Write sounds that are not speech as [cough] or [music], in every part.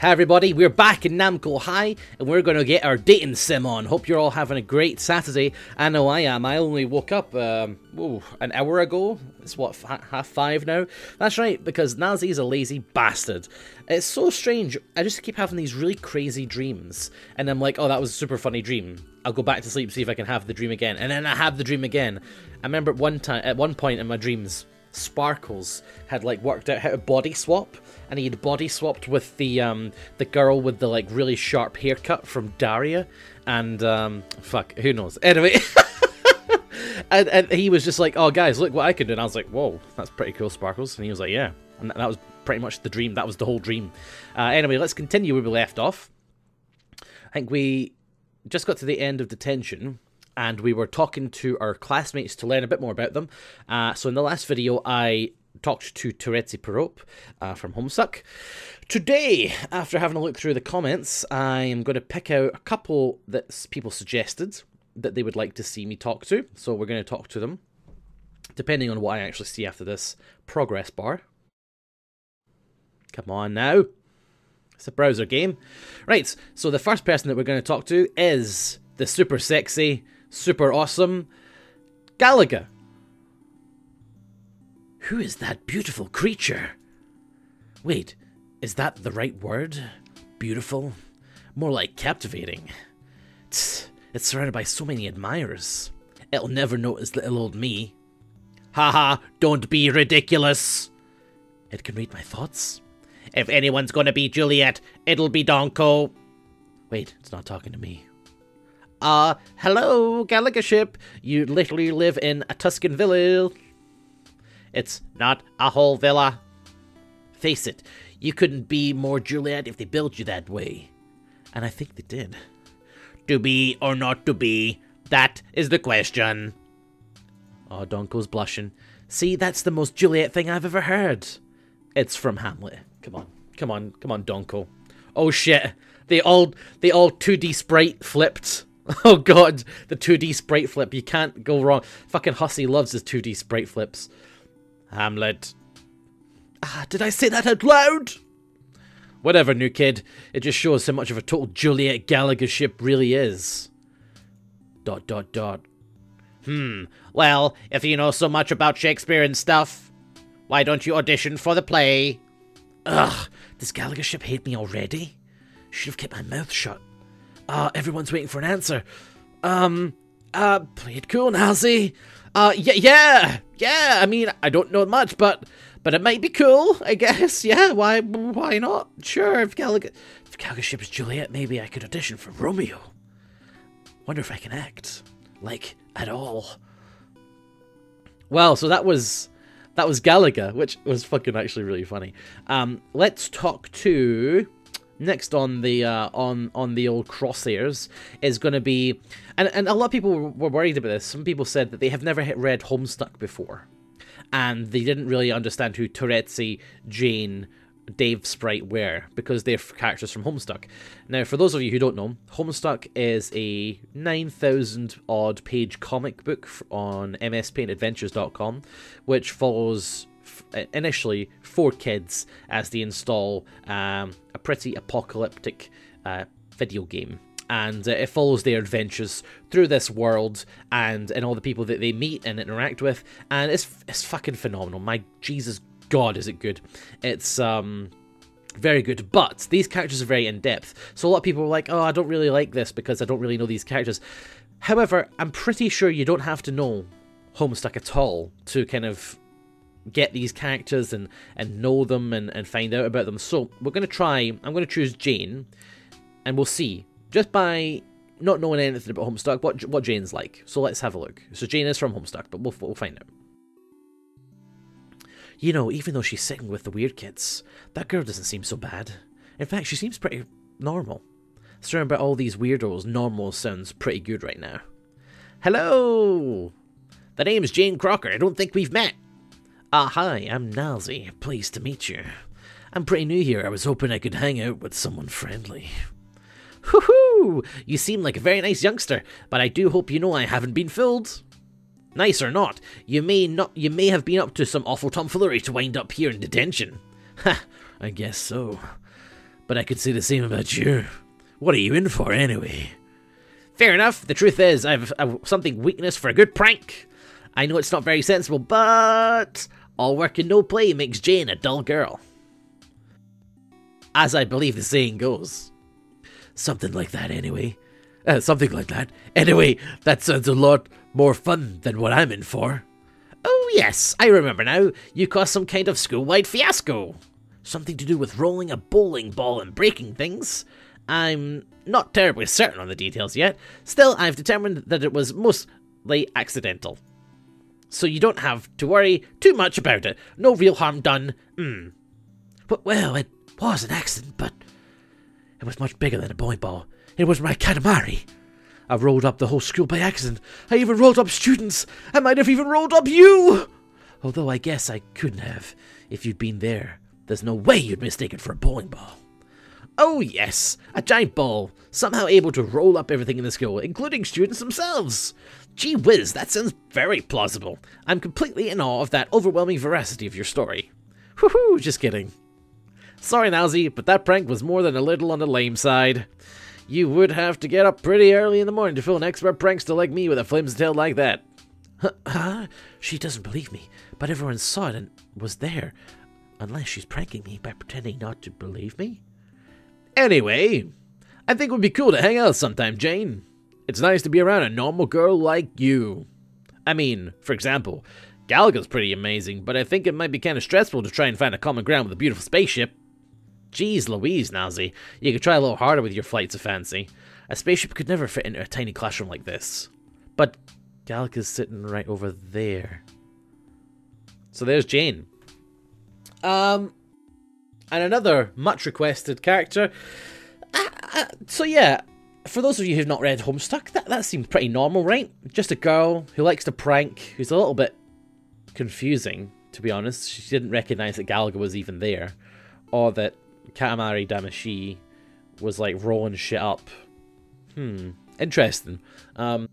Hi everybody, we're back in Namco High and we're going to get our dating sim on. Hope you're all having a great Saturday. I know I am. I only woke up um, ooh, an hour ago. It's what, half five now? That's right, because Nilesy's a lazy bastard. It's so strange. I just keep having these really crazy dreams. And I'm like, oh, that was a super funny dream. I'll go back to sleep, see if I can have the dream again. And then I have the dream again. I remember one time, at one point in my dreams, Sparkles had like worked out how to body swap and he'd body swapped with the um, the girl with the like really sharp haircut from Daria, and um, fuck, who knows? Anyway. [laughs] and, and he was just like, "Oh, guys, look what I can do." And I was like, "Whoa, that's pretty cool, Sparkles." And he was like, "Yeah," and that was pretty much the dream. That was the whole dream. Uh, anyway, let's continue where we left off. I think we just got to the end of detention, and we were talking to our classmates to learn a bit more about them. Uh, so in the last video, I talked to Terezi Pyrope uh, from Homestuck. Today, after having a look through the comments, I am going to pick out a couple that people suggested that they would like to see me talk to. So we're going to talk to them, depending on what I actually see after this progress bar. Come on now. It's a browser game. Right, so the first person that we're going to talk to is the super sexy, super awesome Galaga. Who is that beautiful creature? Wait, is that the right word? Beautiful? More like captivating. It's surrounded by so many admirers. It'll never notice little old me. Haha, don't be ridiculous. It can read my thoughts. If anyone's gonna be Juliet, it'll be Donko. Wait, it's not talking to me. Uh, hello, Galaga ship. You literally live in a Tuscan villa. It's not a whole villa. Face it, you couldn't be more Juliet if they built you that way. And I think they did. To be or not to be, that is the question. Oh, Donko's blushing. See, that's the most Juliet thing I've ever heard. It's from Hamlet. Come on, come on, come on, Donko. Oh shit, they all they all 2D sprite flipped. [laughs] Oh god, the 2D sprite flip. You can't go wrong. Fucking Hussie loves his 2D sprite flips. Hamlet. Ah, did I say that out loud? Whatever, new kid. It just shows how much of a total Juliet Galaga ship really is. Dot dot dot. Hmm. Well, if you know so much about Shakespeare and stuff, why don't you audition for the play? Ugh, does Galaga ship hate me already? Should have kept my mouth shut. Uh, everyone's waiting for an answer. Um, uh, play it cool, Nilesy. Uh, yeah, yeah, yeah. I mean, I don't know much, but but it might be cool, I guess. [laughs] Yeah, why why not? Sure, if Galaga if Galaga ship is Juliet, maybe I could audition for Romeo. Wonder if I can act like at all. Well, so that was that was Galaga, which was fucking actually really funny. Um, let's talk to next on the uh, on on the old crosshairs is going to be, and and a lot of people were worried about this. Some people said that they have never read Homestuck before, and they didn't really understand who Terezi, Jane, Dave Sprite were because they're characters from Homestuck. Now, for those of you who don't know, Homestuck is a 9,000 odd page comic book on mspaintadventures.com, which follows initially four kids as they install um, a pretty apocalyptic uh, video game. And uh, it follows their adventures through this world and, and all the people that they meet and interact with. And it's, it's fucking phenomenal. My Jesus God, is it good. It's, um, very good. But these characters are very in depth. So a lot of people are like, oh, I don't really like this because I don't really know these characters. However, I'm pretty sure you don't have to know Homestuck at all to kind of get these characters and, and know them and, and find out about them. So we're going to try, I'm going to choose Jane, and we'll see, just by not knowing anything about Homestuck, what, what Jane's like. So let's have a look. So Jane is from Homestuck, but we'll, we'll find out. You know, even though she's sitting with the weird kids, that girl doesn't seem so bad. In fact, she seems pretty normal. Surrounded by all these weirdos, normal sounds pretty good right now. Hello! The name's Jane Crocker. I don't think we've met. Ah, hi, I'm Nilesy. Pleased to meet you. I'm pretty new here. I was hoping I could hang out with someone friendly. Hoo-hoo! You seem like a very nice youngster, but I do hope you know I haven't been fooled. Nice or not, you may not you may have been up to some awful tomfoolery to wind up here in detention. [laughs] Ha, I guess so. but I could say the same about you. What are you in for, anyway? Fair enough. The truth is, I've, I've something weakness for a good prank. I know it's not very sensible, but all work and no play makes Jane a dull girl. As I believe the saying goes. Something like that, anyway. Uh, something like that. Anyway, that sounds a lot more fun than what I'm in for. Oh, yes, I remember now. You caused some kind of school-wide fiasco. Something to do with rolling a bowling ball and breaking things. I'm not terribly certain on the details yet. Still, I've determined that it was mostly accidental. So you don't have to worry too much about it. No real harm done. Hmm. But, well, it was an accident, but it was much bigger than a bowling ball. It was my Katamari. I rolled up the whole school by accident. I even rolled up students. I might have even rolled up you. Although I guess I couldn't have. If you'd been there, there's no way you'd mistake it for a bowling ball. Oh yes, a giant ball, somehow able to roll up everything in the school, including students themselves. Gee whiz, that sounds very plausible. I'm completely in awe of that overwhelming veracity of your story. Woohoo, just kidding. Sorry, Nilesy, but that prank was more than a little on the lame side. You would have to get up pretty early in the morning to fool an expert prankster like me with a flimsy tale like that. Huh? [laughs] She doesn't believe me, but everyone saw it and was there. Unless she's pranking me by pretending not to believe me? Anyway, I think it would be cool to hang out sometime, Jane. It's nice to be around a normal girl like you. I mean, for example, Galaga's pretty amazing, but I think it might be kind of stressful to try and find a common ground with a beautiful spaceship. Geez Louise, Nilesy, you could try a little harder with your flights of fancy. A spaceship could never fit into a tiny classroom like this. But Galaga's sitting right over there. So there's Jane. Um, and another much requested character. Uh, uh, so yeah, for those of you who've not read Homestuck, that, that seems pretty normal, right? Just a girl who likes to prank, who's a little bit confusing, to be honest. She didn't recognize that Galaga was even there, or that Katamari Damacy was like rolling shit up. Hmm, interesting. Um,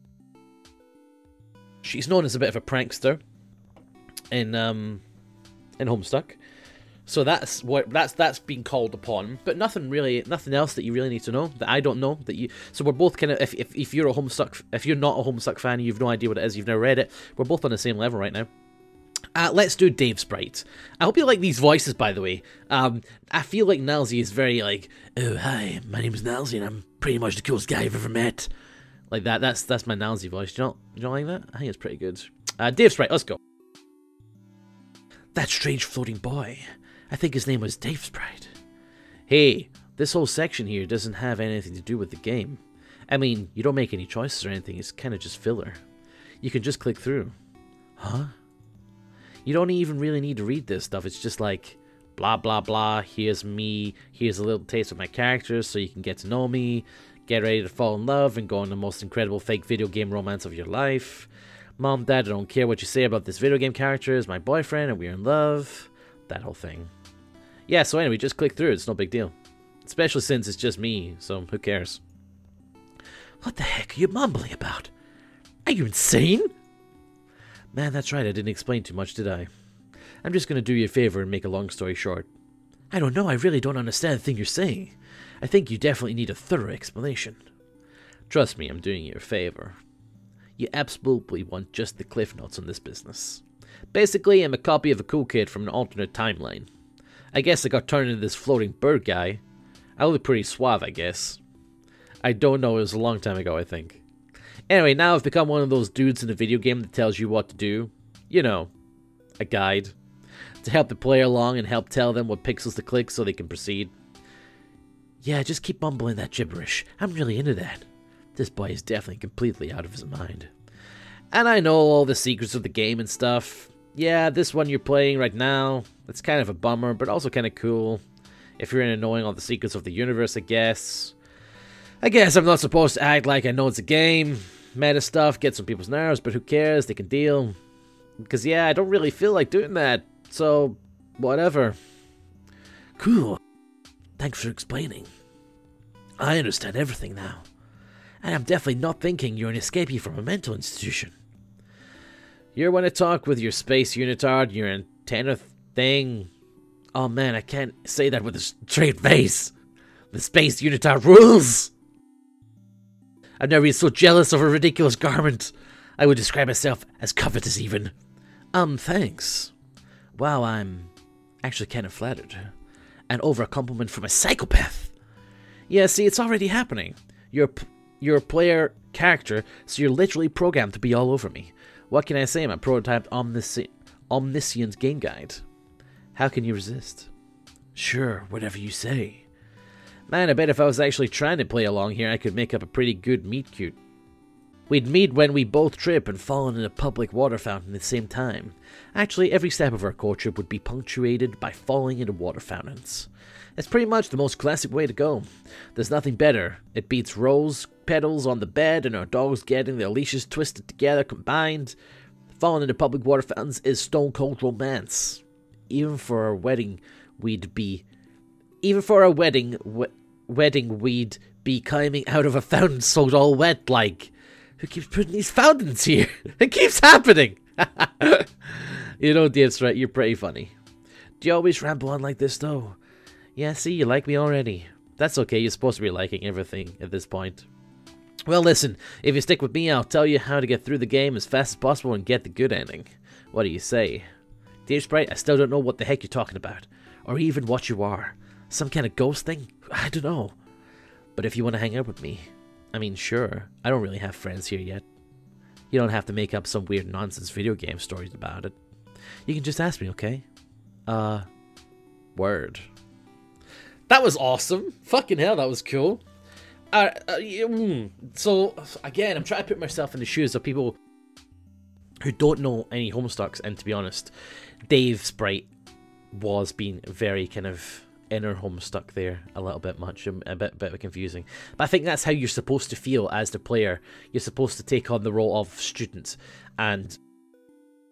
she's known as a bit of a prankster in um, in Homestuck. So that's what that's that's been called upon, but nothing really, nothing else that you really need to know that I don't know that you. So we're both kind of if, if if you're a Homestuck, if you're not a Homestuck fan, you've no idea what it is, you've never read it. We're both on the same level right now. Uh, let's do Dave Sprite. I hope you like these voices, by the way. Um, I feel like Nilesy is very like, oh hi, my name is Nilesy, and I'm pretty much the coolest guy I've ever met. Like that. That's that's my Nilesy voice. Do you not, do you not like that? I think it's pretty good. Uh, Dave Sprite, let's go. That strange floating boy. I think his name was Dave Sprite. Hey, this whole section here doesn't have anything to do with the game. I mean, you don't make any choices or anything, it's kind of just filler. You can just click through. Huh? You don't even really need to read this stuff, it's just like, blah blah blah, here's me, here's a little taste of my characters so you can get to know me, get ready to fall in love and go on the most incredible fake video game romance of your life. Mom, Dad, I don't care what you say about this video game character, is my boyfriend and we're in love. That whole thing. Yeah, so anyway, just click through, it's no big deal. Especially since it's just me, so who cares? What the heck are you mumbling about? Are you insane? Man, that's right, I didn't explain too much, did I? I'm just gonna do you a favor and make a long story short. I don't know, I really don't understand the thing you're saying. I think you definitely need a thorough explanation. Trust me, I'm doing you a favor. You absolutely want just the cliff notes on this business. Basically, I'm a copy of a cool kid from an alternate timeline. I guess I got turned into this floating bird guy. I look pretty suave, I guess. I don't know, it was a long time ago, I think. Anyway, now I've become one of those dudes in a video game that tells you what to do. You know, a guide. To help the player along and help tell them what pixels to click so they can proceed. Yeah, just keep mumbling that gibberish. I'm really into that. This boy is definitely completely out of his mind. And I know all the secrets of the game and stuff. Yeah, this one you're playing right now, it's kind of a bummer, but also kind of cool. If you're into knowing all the secrets of the universe, I guess. I guess I'm not supposed to act like I know it's a game. Meta stuff gets on people's nerves, but who cares? They can deal. Because, yeah, I don't really feel like doing that. So, whatever. Cool. Thanks for explaining. I understand everything now. And I'm definitely not thinking you're an escapee from a mental institution. You're one to talk with your space unitard, your antenna thing. Oh man, I can't say that with a straight face. The space unitard rules! I've never been so jealous of a ridiculous garment. I would describe myself as covetous, even. Um, thanks. Wow, I'm actually kind of flattered. And over a compliment from a psychopath. Yeah, see, it's already happening. You're, you're a player character, so you're literally programmed to be all over me. What can I say? I'm a prototyped omnisci omniscient game guide. How can you resist? Sure, whatever you say. Man, I bet if I was actually trying to play along here, I could make up a pretty good meet cute. We'd meet when we both trip and fall in a public water fountain at the same time. Actually, every step of our courtship would be punctuated by falling into water fountains. It's pretty much the most classic way to go. There's nothing better. It beats rose petals on the bed and our dogs getting their leashes twisted together combined. Falling into public water fountains is stone cold romance. Even for our wedding, we'd be. Even for our wedding, we, wedding, we'd be climbing out of a fountain soaked all wet like. Who keeps putting these fountains here? [laughs] it keeps happening! [laughs] you know, Dave's right, you're pretty funny. Do you always ramble on like this, though? Yeah, see, you like me already. That's okay, you're supposed to be liking everything at this point. Well, listen, if you stick with me, I'll tell you how to get through the game as fast as possible and get the good ending. What do you say? Dave Sprite, I still don't know what the heck you're talking about, or even what you are. Some kind of ghost thing? I don't know. But if you want to hang out with me, I mean, sure, I don't really have friends here yet. You don't have to make up some weird nonsense video game stories about it. You can just ask me, okay? Uh, word. That was awesome. Fucking hell, that was cool. Uh, uh, mm, so again, I'm trying to put myself in the shoes of people who don't know any Homestucks, and to be honest, Dave Sprite was being very kind of inner Homestuck there a little bit much, um, a bit bit confusing. But I think that's how you're supposed to feel as the player. You're supposed to take on the role of student and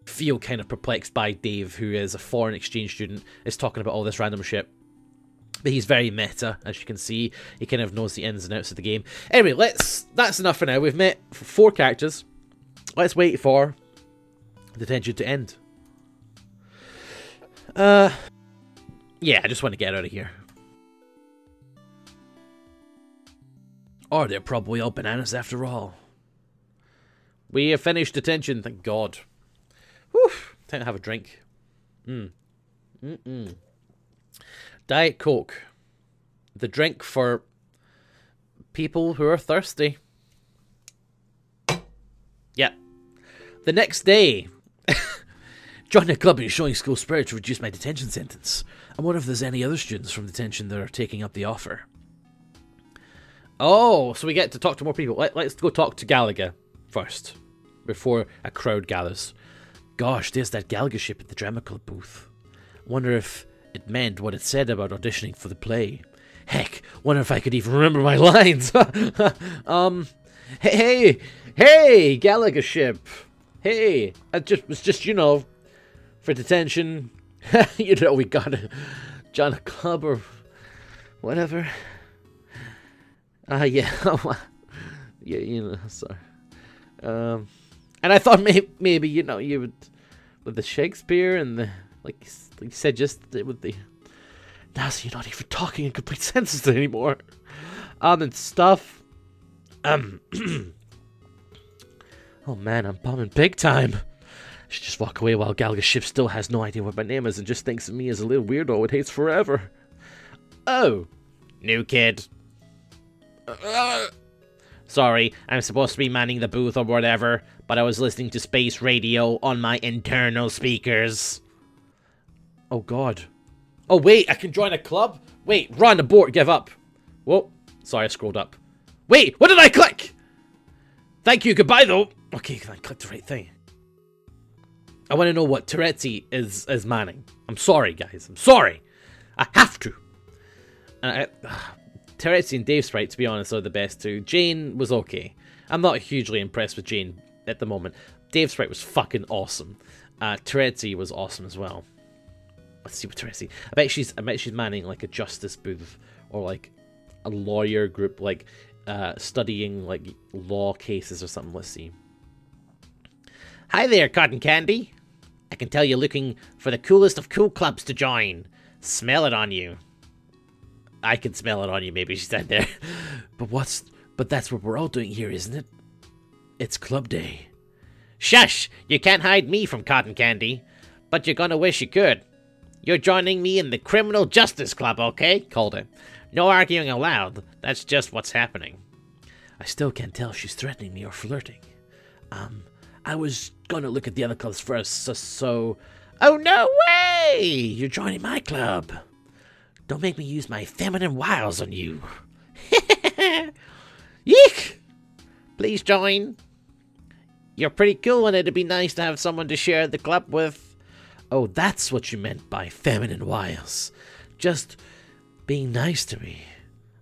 feel kind of perplexed by Dave, who is a foreign exchange student, is talking about all this random shit but he's very meta, as you can see. He kind of knows the ins and outs of the game. Anyway, let's. That's enough for now. We've met four characters. Let's wait for the tension to end. Uh, yeah, I just want to get out of here. Or they're probably all bananas after all. We have finished detention, thank God. Whew, time to have a drink. Mm. Mm-mm. Diet Coke. The drink for people who are thirsty. Yeah. The next day, joining a club and showing school spirit to reduce my detention sentence. I wonder if there's any other students from detention that are taking up the offer. Oh, so we get to talk to more people. Let, us go talk to Galaga first, before a crowd gathers. Gosh, there's that Galaga ship at the drama club booth. Wonder if it meant what it said about auditioning for the play. Heck, wonder if I could even remember my [laughs] lines. [laughs] um, hey, hey, Galaga ship. Hey, I just was just you know, for detention. [laughs] you know, we got a John a club or whatever. Ah, uh, yeah, [laughs] yeah, you know, sorry. Um, and I thought maybe maybe you know you would with the Shakespeare and the like he said just with the now so you're not even talking in complete [laughs] sentences anymore. Um and stuff. Um [clears throat] Oh man, I'm bombing big time. Just walk away while Galaga Ship still has no idea what my name is and just thinks of me as a little weirdo it hates forever. Oh, new kid. Sorry, I'm supposed to be manning the booth or whatever, but I was listening to space radio on my internal speakers. Oh god. Oh wait, I can join a club? Wait, run, abort, give up. Whoa, sorry I scrolled up. Wait, what did I click? Thank you, goodbye though. Okay, I clicked the right thing. I want to know what Terezi is is manning. I'm sorry, guys. I'm sorry. I have to. And I, [sighs] uh, and Dave Sprite, to be honest, are the best two. Jane was okay. I'm not hugely impressed with Jane at the moment. Dave Sprite was fucking awesome. Uh, was awesome as well let's see what Terezi. I bet she's I bet she's manning like a justice booth or like a lawyer group, like uh, studying like law cases or something. Let's see. Hi there, Cotton Candy. I can tell you're looking for the coolest of cool clubs to join. Smell it on you. I can smell it on you, maybe, she said there. [laughs] but what's. But that's what we're all doing here, isn't it? It's club day. Shush! You can't hide me from cotton candy. But you're gonna wish you could. You're joining me in the Criminal Justice Club, okay? Calder. No arguing aloud. That's just what's happening. I still can't tell if she's threatening me or flirting. Um, I was gonna look at the other clubs first, so, so... Oh, no way! You're joining my club. Don't make me use my feminine wiles on you. [laughs] Yeek! Please join. You're pretty cool and it'd be nice to have someone to share the club with. Oh, that's what you meant by feminine wiles. Just being nice to me.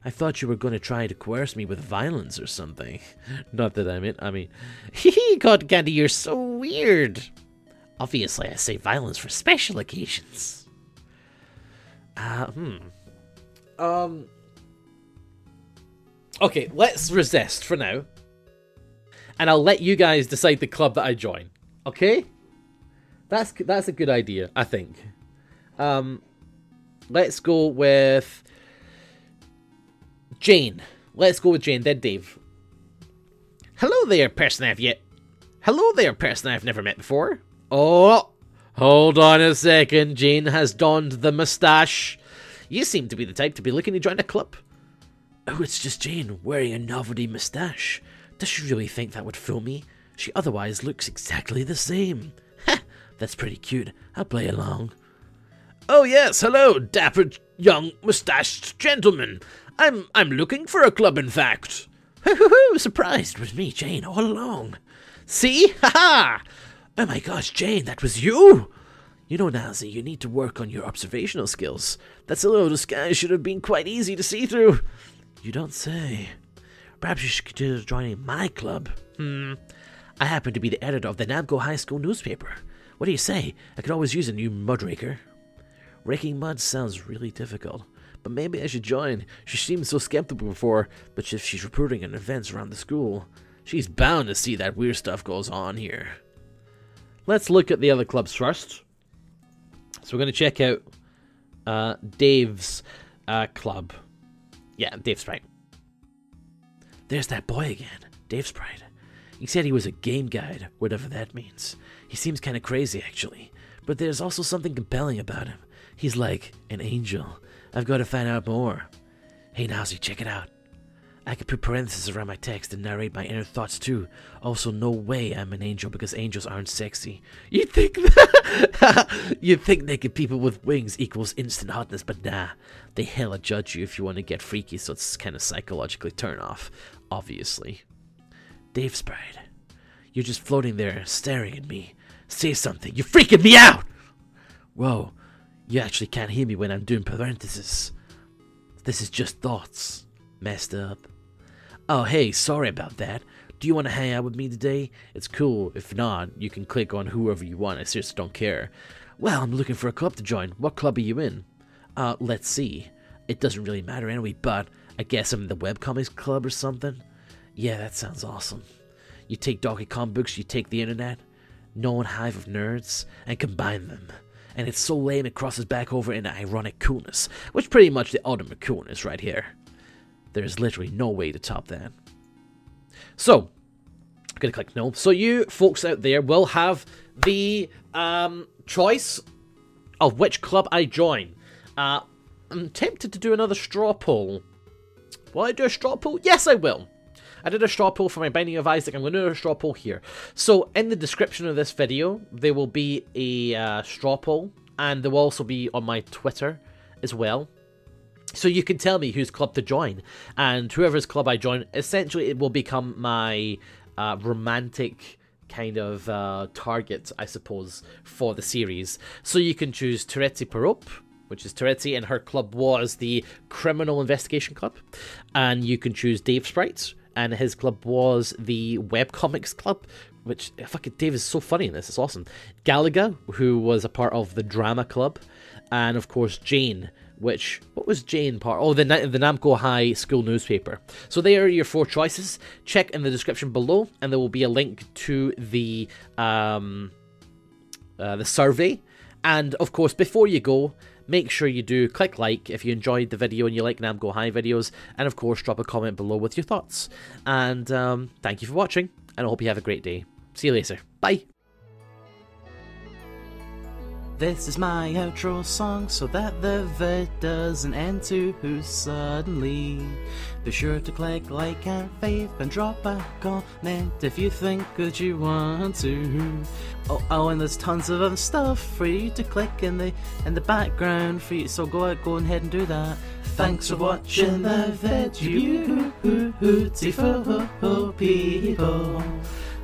I thought you were going to try to coerce me with violence or something. [laughs] Not that I mean, I mean, hee Cotton Candy, you're so weird. Obviously, I say violence for special occasions. Uh, hmm. Um. Okay, let's resist for now. And I'll let you guys decide the club that I join. Okay? That's that's a good idea, I think. Um, let's go with Jane. Let's go with Jane, then Dave. Hello there, person I've yet. Hello there, person I've never met before. Oh, hold on a second. Jane has donned the moustache. You seem to be the type to be looking to join a club. Oh, it's just Jane wearing a novelty moustache. Does she really think that would fool me? She otherwise looks exactly the same. Ha! That's pretty cute. I'll play along. Oh yes, hello, dapper young moustached gentleman. I'm I'm looking for a club, in fact. [laughs] Surprised with me, Jane, all along. See? [laughs] Ha ha! Oh my gosh, Jane, that was you! You know, Nilesy, you need to work on your observational skills. That silhouette disguise should have been quite easy to see through. You don't say. Perhaps you should consider joining my club. Hmm. I happen to be the editor of the Namco High School newspaper. What do you say? I could always use a new mudraker. Raking mud sounds really difficult, but maybe I should join. She seemed so skeptical before, but if she's reporting on events around the school, she's bound to see that weird stuff goes on here. Let's look at the other clubs first. So we're going to check out uh, Dave's uh, club. Yeah, Dave Sprite. There's that boy again, Dave Sprite. He said he was a game guide, whatever that means. He seems kind of crazy, actually, but there's also something compelling about him. He's like an angel. I've got to find out more. Hey, Nilesy, check it out. I could put parentheses around my text and narrate my inner thoughts too. Also, no way I'm an angel because angels aren't sexy. You think [laughs] you think naked people with wings equals instant hotness, but nah. They hella judge you if you want to get freaky, so it's kind of psychologically turn off, obviously. Dave Sprite, you're just floating there, staring at me. Say something. You're freaking me out! Whoa, you actually can't hear me when I'm doing parentheses. This is just thoughts. Messed up. Oh, hey, sorry about that. Do you want to hang out with me today? It's cool. If not, you can click on whoever you want. I seriously don't care. Well, I'm looking for a club to join. What club are you in? Uh, let's see. It doesn't really matter anyway, but I guess I'm in the webcomics club or something. Yeah, that sounds awesome. You take Donkey Kong books, you take the internet, known hive of nerds, and combine them. And it's so lame it crosses back over into ironic coolness, which pretty much the ultimate coolness right here. There's literally no way to top that. So, I'm gonna click no. So you folks out there will have the um, choice of which club I join. Uh, I'm tempted to do another straw poll. Will I do a straw poll? Yes, I will. I did a straw poll for my Binding of Isaac. I'm going to do a straw poll here. So in the description of this video, there will be a uh, straw poll, and there will also be on my Twitter as well. So you can tell me whose club to join, and whoever's club I join, essentially it will become my uh, romantic kind of uh, target, I suppose, for the series. So you can choose Terezi Pyrope, which is Terezi, and her club was the Criminal Investigation Club. And you can choose Dave Sprites, and his club was the Webcomics Club, which fucking Dave is so funny in this. It's awesome. Galaga, who was a part of the Drama Club, and of course Jane, which what was Jane part? Oh, the the Namco High School newspaper. So there are your four choices. Check in the description below, and there will be a link to the um, uh, the survey. And of course, before you go, make sure you do click like if you enjoyed the video and you like Namco High videos, and of course drop a comment below with your thoughts. And um, thank you for watching, and I hope you have a great day. See you later. Bye. This is my outro song so that the vid doesn't end too suddenly. Be sure to click like and fave and drop a comment if you think that you want to. Oh, oh, and there's tons of other stuff for you to click in the in the background for you. So go out, go ahead and do that. Thanks for watching the vid, you beautiful people.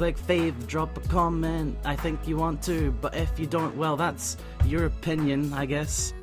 click fave, drop a comment. I think you want to, but if you don't, well, that's your opinion, I guess.